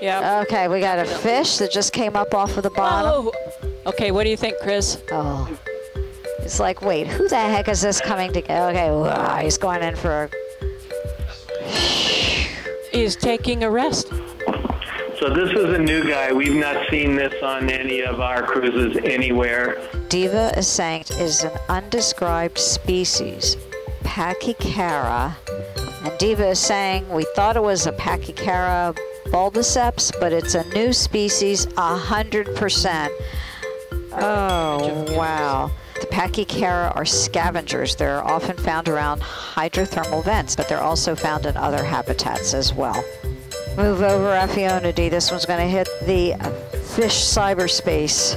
Yeah. Okay, we got a fish that just came up off of the bottom. Oh. Okay, what do you think, Chris? Oh. It's like, wait, who the heck is this coming to get? Okay, wow, he's going in for a He's taking a rest. So this is a new guy. We've not seen this on any of our cruises anywhere. Diva is saying is an undescribed species, Pachycara. And Diva is saying we thought it was a Pachycara bulbiceps, but it's a new species, a hundred percent. Oh wow. The Pachycara are scavengers. They're often found around hydrothermal vents, but they're also found in other habitats as well. Move over, Aphionida. This one's going to hit the fish cyberspace.